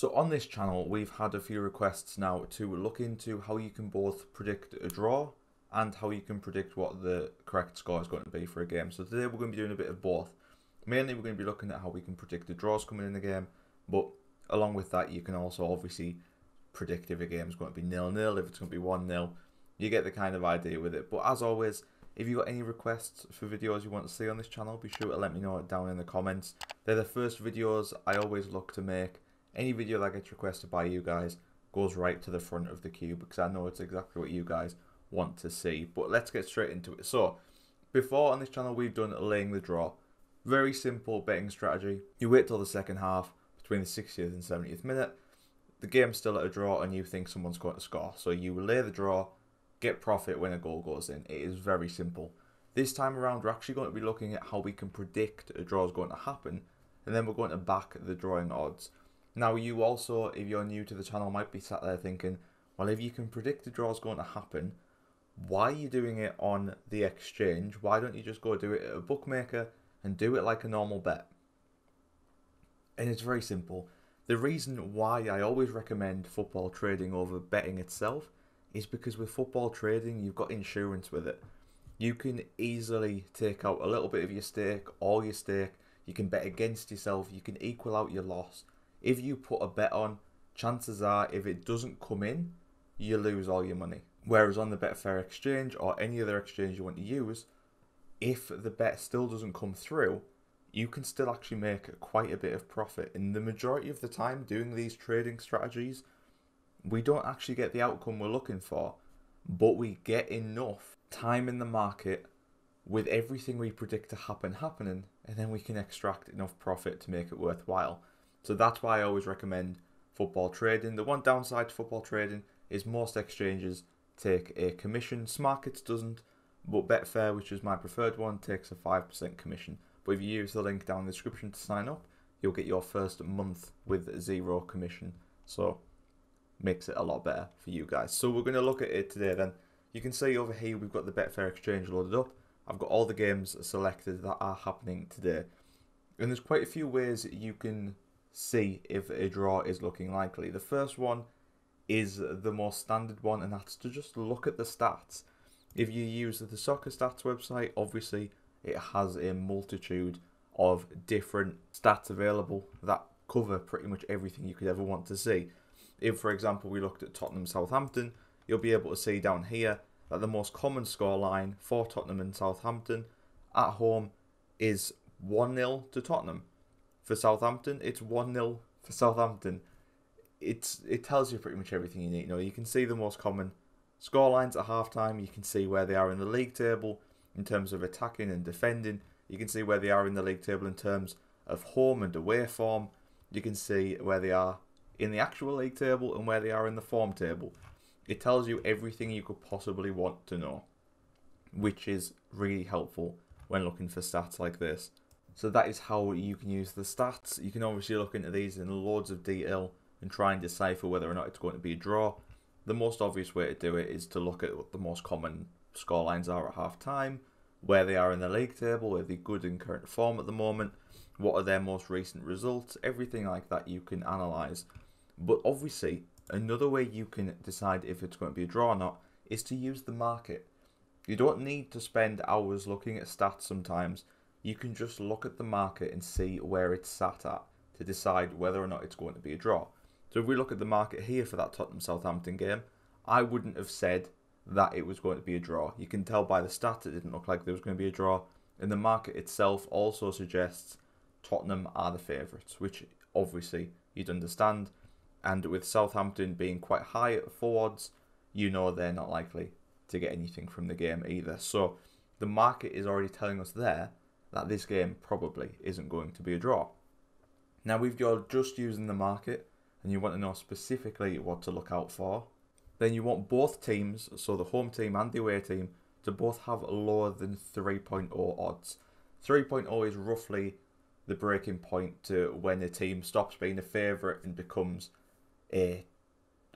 So on this channel, we've had a few requests now to look into how you can both predict a draw and how you can predict what the correct score is going to be for a game. So today we're going to be doing a bit of both. Mainly we're going to be looking at how we can predict the draws coming in the game, but along with that you can also obviously predict if a game is going to be nil-nil, if it's going to be 1-0. You get the kind of idea with it. But as always, if you've got any requests for videos you want to see on this channel, be sure to let me know down in the comments. They're the first videos I always look to make. Any video that gets requested by you guys goes right to the front of the queue because I know it's exactly what you guys want to see. But let's get straight into it. So, before on this channel, we've done laying the draw. Very simple betting strategy. You wait till the second half between the 60th and 70th minute. The game's still at a draw and you think someone's going to score. So you lay the draw, get profit when a goal goes in. It is very simple. This time around, we're actually going to be looking at how we can predict a draw is going to happen, and then we're going to back the drawing odds. Now, you also, if you're new to the channel, might be sat there thinking, well, if you can predict the draw is going to happen, why are you doing it on the exchange? Why don't you just go do it at a bookmaker and do it like a normal bet? And it's very simple. The reason why I always recommend football trading over betting itself is because with football trading, you've got insurance with it. You can easily take out a little bit of your stake, all your stake. You can bet against yourself. You can equal out your loss. If you put a bet on, chances are if it doesn't come in, you lose all your money. Whereas on the Betfair exchange or any other exchange you want to use, if the bet still doesn't come through, you can still actually make quite a bit of profit. And the majority of the time, doing these trading strategies, we don't actually get the outcome we're looking for, but we get enough time in the market with everything we predict to happen happening, and then we can extract enough profit to make it worthwhile. So that's why I always recommend football trading. The one downside to football trading is most exchanges take a commission. Smarkets doesn't, but Betfair, which is my preferred one, takes a 5% commission. But if you use the link down in the description to sign up, you'll get your first month with zero commission. So makes it a lot better for you guys. So we're going to look at it today then. You can see over here we've got the Betfair Exchange loaded up. I've got all the games selected that are happening today. And there's quite a few ways you can see if a draw is looking likely. The first one is the more standard one, and that's to just look at the stats. If you use the Soccer Stats website, obviously it has a multitude of different stats available that cover pretty much everything you could ever want to see. If, for example, we looked at Tottenham Southampton, you'll be able to see down here that the most common scoreline for Tottenham and Southampton at home is 1 0 to Tottenham. For Southampton, it's 1 0 for Southampton. It's It tells you pretty much everything you need. You know, you can see the most common score lines at half time, you can see where they are in the league table in terms of attacking and defending, you can see where they are in the league table in terms of home and away form, you can see where they are in the actual league table and where they are in the form table. It tells you everything you could possibly want to know, which is really helpful when looking for stats like this. So that is how you can use the stats. You can obviously look into these in loads of detail and try and decipher whether or not it's going to be a draw. The most obvious way to do it is to look at what the most common scorelines are at half time, where they are in the league table, are they're good in current form at the moment, what are their most recent results, everything like that you can analyse but obviously, another way you can decide if it's going to be a draw or not is to use the market. You don't need to spend hours looking at stats sometimes. You can just look at the market and see where it's sat at to decide whether or not it's going to be a draw. So if we look at the market here for that Tottenham Southampton game, I wouldn't have said that it was going to be a draw. You can tell by the stats it didn't look like there was going to be a draw. And the market itself also suggests Tottenham are the favourites, which obviously you'd understand and with Southampton being quite high at forwards, you know they're not likely to get anything from the game either. So the market is already telling us there that this game probably isn't going to be a draw. Now, if you're just using the market and you want to know specifically what to look out for, then you want both teams, so the home team and the away team, to both have lower than 3.0 odds. 3.0 is roughly the breaking point to when a team stops being a favourite and becomes a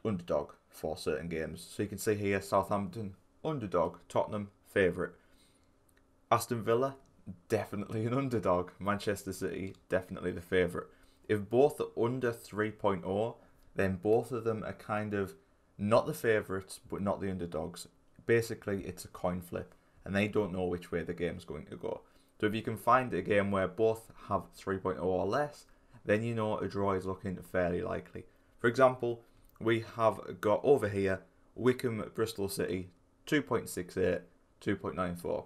underdog for certain games. So you can see here Southampton underdog, Tottenham favourite, Aston Villa definitely an underdog, Manchester City definitely the favourite. If both are under 3.0, then both of them are kind of not the favourites, but not the underdogs. Basically, it's a coin flip, and they don't know which way the game's going to go. So if you can find a game where both have 3.0 or less, then you know a draw is looking fairly likely. For example, we have got over here Wycombe Bristol City 2.68, 2.94.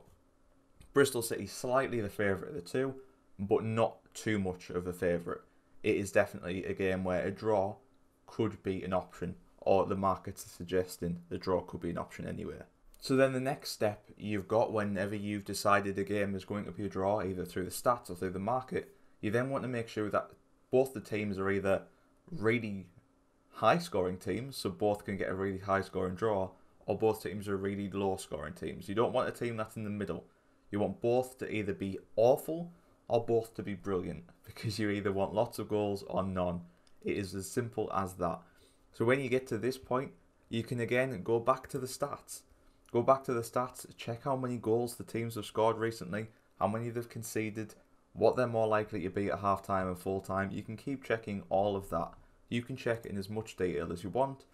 Bristol City slightly the favourite of the two, but not too much of a favourite. It is definitely a game where a draw could be an option, or the markets are suggesting the draw could be an option anywhere. So then the next step you've got whenever you've decided a game is going to be a draw, either through the stats or through the market, you then want to make sure that both the teams are either really high scoring teams, so both can get a really high scoring draw, or both teams are really low scoring teams. You don't want a team that's in the middle. You want both to either be awful or both to be brilliant because you either want lots of goals or none. It is as simple as that. So when you get to this point, you can again go back to the stats. Go back to the stats, check how many goals the teams have scored recently, how many they've conceded, what they're more likely to be at half time and full time. You can keep checking all of that. You can check in as much detail as you want,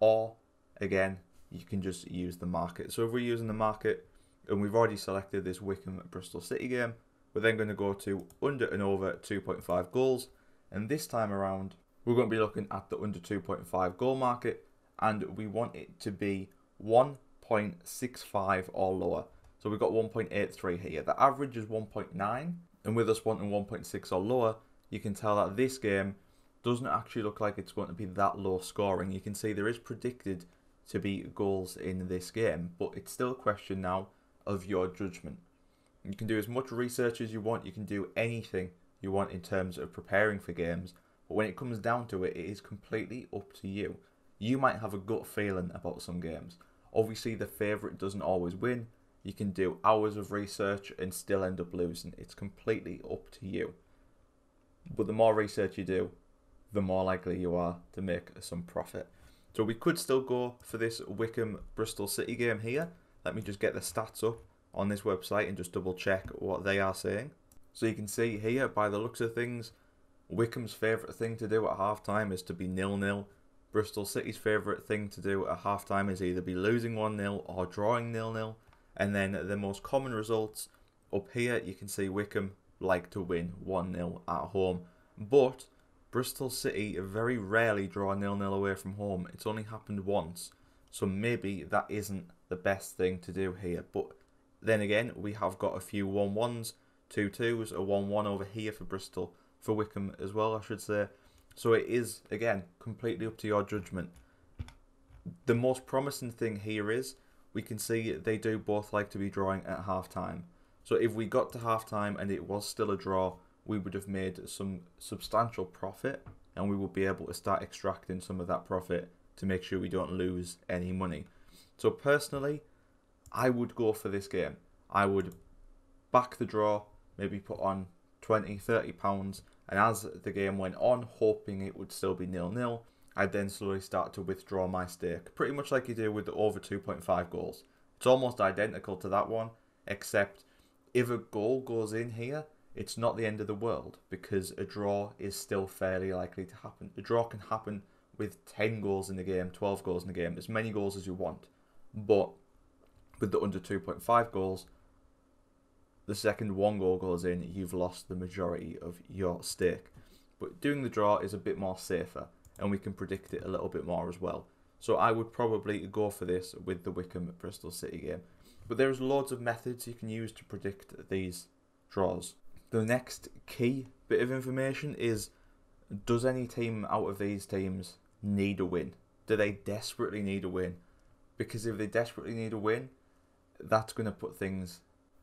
or again, you can just use the market. So if we're using the market and we've already selected this Wycombe Bristol City game, we're then going to go to under and over 2.5 goals. And this time around, we're going to be looking at the under 2.5 goal market and we want it to be 1.65 or lower. So we've got 1.83 here. The average is 1.9 and with us wanting 1.6 or lower, you can tell that this game doesn't actually look like it's going to be that low scoring. You can see there is predicted to be goals in this game, but it's still a question now of your judgment. You can do as much research as you want, you can do anything you want in terms of preparing for games, but when it comes down to it, it is completely up to you. You might have a gut feeling about some games. Obviously, the favourite doesn't always win. You can do hours of research and still end up losing. It's completely up to you. But the more research you do, the more likely you are to make some profit. So we could still go for this Wycombe Bristol City game here. Let me just get the stats up on this website and just double check what they are saying. So you can see here, by the looks of things, Wycombe's favourite thing to do at half time is to be nil nil. Bristol City's favourite thing to do at half time is either be losing 1 0 or drawing nil nil. And then the most common results up here, you can see Wycombe like to win 1 0 at home. But Bristol City very rarely draw nil nil away from home. It's only happened once. So maybe that isn't the best thing to do here. But then again, we have got a few 1 1s, 2 2s, a 1 1 over here for Bristol, for Wycombe as well, I should say. So it is, again, completely up to your judgment. The most promising thing here is we can see they do both like to be drawing at half time. So if we got to half time and it was still a draw, we would have made some substantial profit and we would be able to start extracting some of that profit to make sure we don't lose any money. So personally, I would go for this game. I would back the draw, maybe put on 20, 30 pounds, and as the game went on, hoping it would still be nil nil, I'd then slowly start to withdraw my stake, pretty much like you do with the over 2.5 goals. It's almost identical to that one, except if a goal goes in here, it's not the end of the world because a draw is still fairly likely to happen. A draw can happen with 10 goals in the game, 12 goals in the game, as many goals as you want. But with the under 2.5 goals, the second one goal goes in, you've lost the majority of your stake. But doing the draw is a bit more safer, and we can predict it a little bit more as well. So I would probably go for this with the Wycombe Bristol City game. But there's loads of methods you can use to predict these draws. The next key bit of information is does any team out of these teams need a win? Do they desperately need a win? Because if they desperately need a win, that's going to put things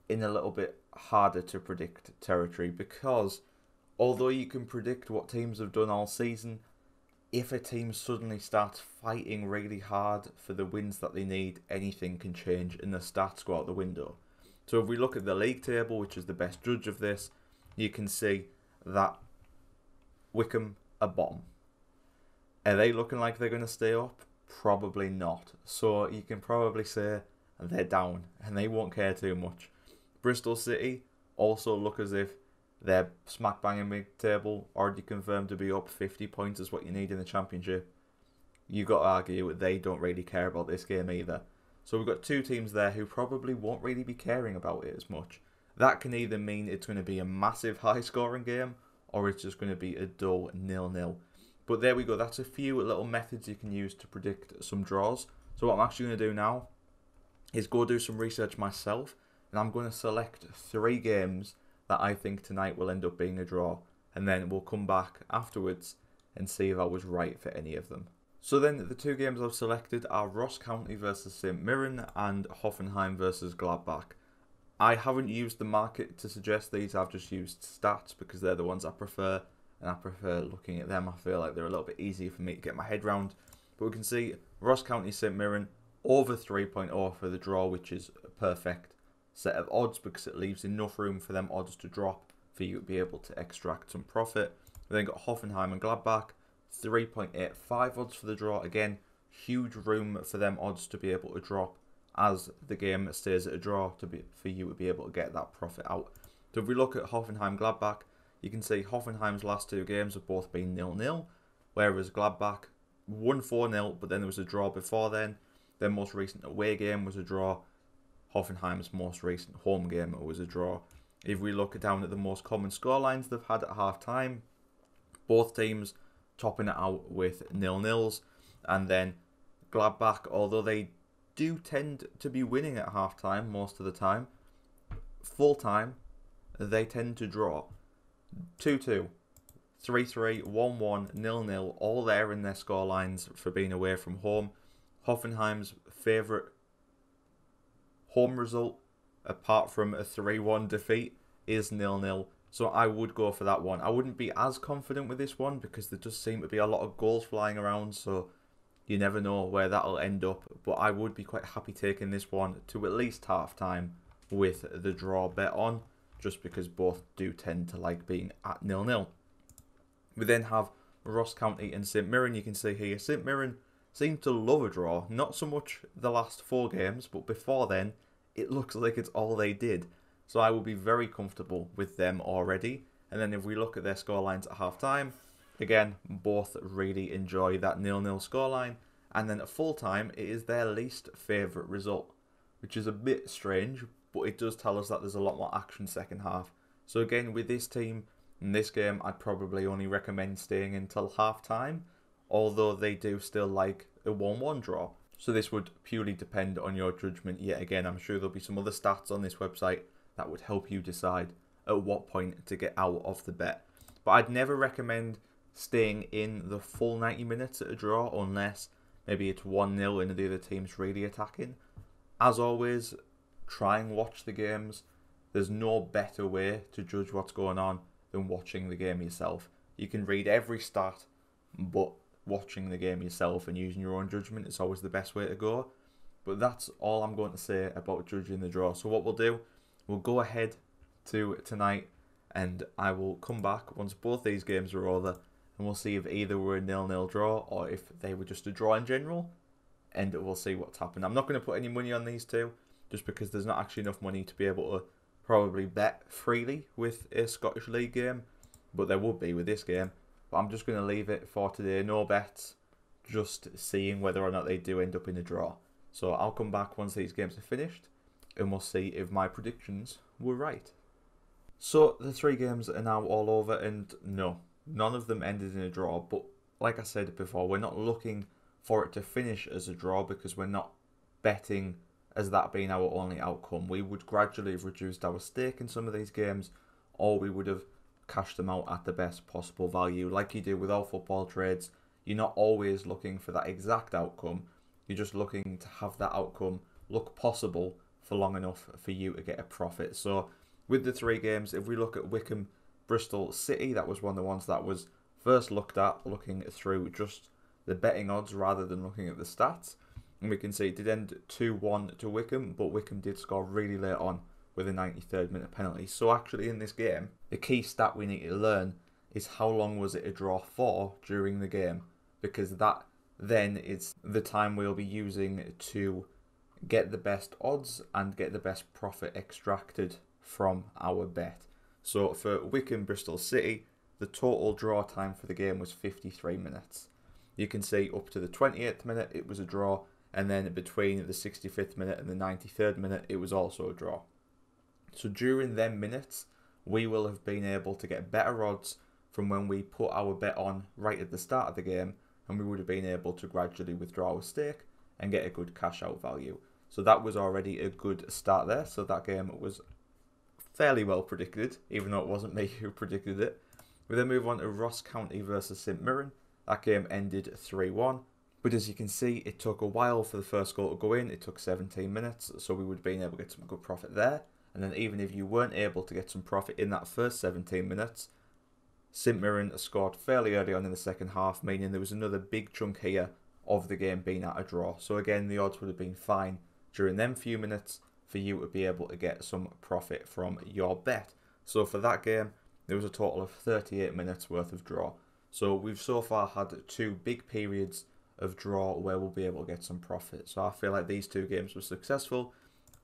in a little bit harder to predict territory because although you can predict what teams have done all season, if a team suddenly starts fighting really hard for the wins that they need, anything can change and the stats go out the window. So if we look at the league table, which is the best judge of this, you can see that Wycombe are bottom. Are they looking like they're going to stay up? Probably not. So you can probably say they're down and they won't care too much. Bristol City also look as if They're smack bang in mid table, already confirmed to be up 50 points is what you need in the championship. You've got to argue they don't really care about this game either. So we've got two teams there who probably won't really be caring about it as much. That can either mean it's going to be a massive high scoring game or it's just going to be a dull nil nil. But there we go. That's a few little methods you can use to predict some draws. So what I'm actually going to do now is go do some research myself, and I'm going to select three games that I think tonight will end up being a draw, and then we'll come back afterwards and see if I was right for any of them. So then the two games I've selected are Ross County versus St Mirren and Hoffenheim versus Gladbach. I haven't used the market to suggest these, I've just used stats because they're the ones I prefer and I prefer looking at them. I feel like they're a little bit easier for me to get my head round. But we can see Ross County St Mirren over 3.0 for the draw, which is a perfect set of odds because it leaves enough room for them odds to drop for you to be able to extract some profit. We then got Hoffenheim and Gladbach, 3.85 odds for the draw. Again, huge room for them odds to be able to drop as the game stays at a draw to be for you to be able to get that profit out. So if we look at Hoffenheim Gladbach, you can see Hoffenheim's last two games have both been nil-nil, whereas Gladbach won 4-0, but then there was a draw before then. Their most recent away game was a draw. Hoffenheim's most recent home game was a draw. If we look down at the most common scorelines they've had at half time, both teams topping it out with nil nils, and then Gladbach, although they do tend to be winning at half time most of the time, full time, they tend to draw. 2 2, 3 3, 1 1, 0 0, all there in their score lines for being away from home. Hoffenheim's favourite home result, apart from a 3 1 defeat, is 0 0. So I would go for that one. I wouldn't be as confident with this one because there does seem to be a lot of goals flying around. So you never know where that'll end up. But I would be quite happy taking this one to at least half time with the draw bet on just because both do tend to like being at nil nil. We then have Ross County and St Mirren. You can see here St Mirren seem to love a draw. Not so much the last four games, but before then, it looks like it's all they did. So I will be very comfortable with them already. And then if we look at their scorelines at half time, again, both really enjoy that nil nil scoreline. And then at full time, it is their least favourite result, which is a bit strange, but it does tell us that there's a lot more action second half. So again, with this team in this game, I'd probably only recommend staying until half time, although they do still like a 1-1 draw. So this would purely depend on your judgment. Yet again, I'm sure there'll be some other stats on this website that would help you decide at what point to get out of the bet. But I'd never recommend staying in the full 90 minutes at a draw unless maybe it's 1 0 and the other team's really attacking. As always, try and watch the games. There's no better way to judge what's going on than watching the game yourself. You can read every stat, but watching the game yourself and using your own judgment is always the best way to go. But that's all I'm going to say about judging the draw. So what we'll do, we'll go ahead to tonight and I will come back once both these games are over and we'll see if either were a nil-nil draw or if they were just a draw in general and we'll see what's happened. I'm not going to put any money on these two just because there's not actually enough money to be able to probably bet freely with a Scottish League game, but there would be with this game. But I'm just going to leave it for today. No bets, just seeing whether or not they do end up in a draw. So I'll come back once these games are finished and we'll see if my predictions were right. So the three games are now all over, and no, none of them ended in a draw. But like I said before, we're not looking for it to finish as a draw because we're not betting as that being our only outcome. We would gradually have reduced our stake in some of these games, or we would have cashed them out at the best possible value. Like you do with all football trades, you're not always looking for that exact outcome. You're just looking to have that outcome look possible for long enough for you to get a profit. So, with the three games, if we look at Wycombe, Bristol City, that was one of the ones that was first looked at, looking through just the betting odds rather than looking at the stats. And we can see it did end 2 1 to Wycombe, but Wycombe did score really late on with a 93rd minute penalty. So, actually, in this game, the key stat we need to learn is how long was it a draw for during the game, because that then is the time we'll be using to get the best odds and get the best profit extracted from our bet. So for Wycombe Bristol City, the total draw time for the game was 53 minutes. You can see up to the 28th minute it was a draw, and then between the 65th minute and the 93rd minute it was also a draw. So during them minutes, we will have been able to get better odds from when we put our bet on right at the start of the game, and we would have been able to gradually withdraw a stake and get a good cash out value. So that was already a good start there. So that game was fairly well predicted, even though it wasn't me who predicted it. We then move on to Ross County versus St Mirren. That game ended 3 1. But as you can see, it took a while for the first goal to go in. It took 17 minutes, so we would have been able to get some good profit there. And then even if you weren't able to get some profit in that first 17 minutes, St Mirren scored fairly early on in the second half, meaning there was another big chunk here of the game being at a draw. So again, the odds would have been fine during them few minutes for you to be able to get some profit from your bet. So for that game, there was a total of 38 minutes worth of draw. So we've so far had two big periods of draw where we'll be able to get some profit. So I feel like these two games were successful,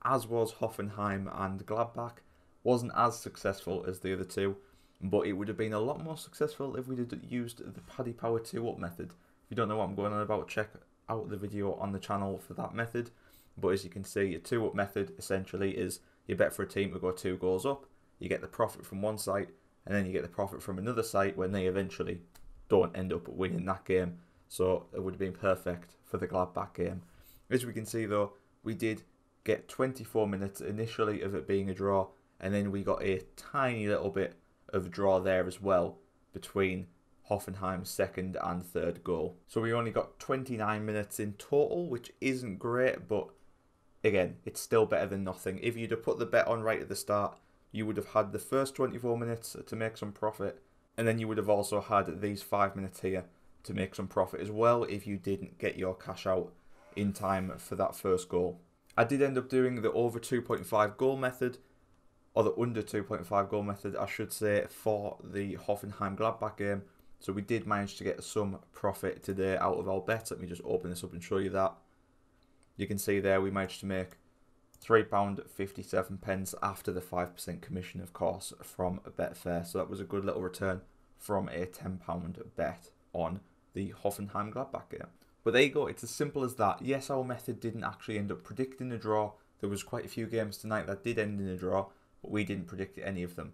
as was Hoffenheim and Gladbach. Wasn't as successful as the other two, but it would have been a lot more successful if we had used the Paddy Power 2 up method. If you don't know what I'm going on about, check out the video on the channel for that method. But as you can see, a 2 up method essentially is you bet for a team to go two goals up, you get the profit from one site, and then you get the profit from another site when they eventually don't end up winning that game so it would have been perfect for the Gladbach game. As we can see though, we did get 24 minutes initially of it being a draw, and then we got a tiny little bit of draw there as well between Hoffenheim's second and third goal. So we only got 29 minutes in total, which isn't great, but again, it's still better than nothing. If you'd have put the bet on right at the start, you would have had the first 24 minutes to make some profit, and then you would have also had these five minutes here to make some profit as well if you didn't get your cash out in time for that first goal. I did end up doing the over 2.5 goal method, or the under 2.5 goal method, I should say, for the Hoffenheim Gladbach game. So we did manage to get some profit today out of our bet. Let me just open this up and show you that. You can see there we managed to make £3.57 pence after the 5% commission, of course, from a Betfair. So that was a good little return from a £10 bet on the Hoffenheim Gladbach game. But there you go, it's as simple as that. Yes, our method didn't actually end up predicting a draw. There was quite a few games tonight that did end in a draw, but we didn't predict any of them.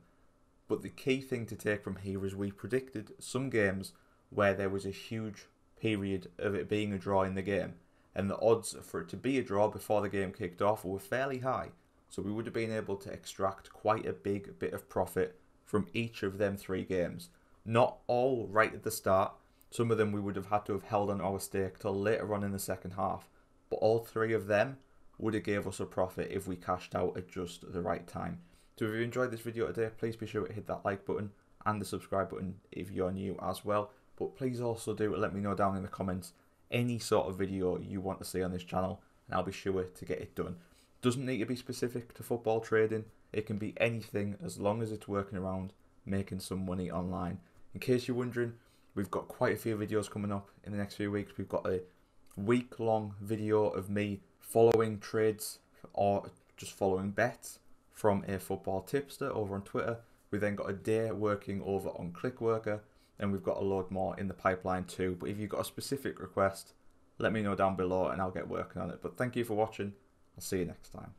But the key thing to take from here is we predicted some games where there was a huge period of it being a draw in the game, and the odds for it to be a draw before the game kicked off were fairly high. So we would have been able to extract quite a big bit of profit from each of them three games. Not all right at the start, some of them we would have had to have held on our stake till later on in the second half, but all three of them would have gave us a profit if we cashed out at just the right time. So if you enjoyed this video today, please be sure to hit that like button and the subscribe button if you're new as well. But please also do let me know down in the comments any sort of video you want to see on this channel and I'll be sure to get it done. Doesn't need to be specific to football trading, it can be anything as long as it's working around making some money online. In case you're wondering, We've got quite a few videos coming up in the next few weeks. We've got a week long video of me following trades or just following bets from a football tipster over on Twitter. We then got a day working over on Clickworker, and we've got a load more in the pipeline too. But if you've got a specific request, let me know down below and I'll get working on it. But thank you for watching. I'll see you next time.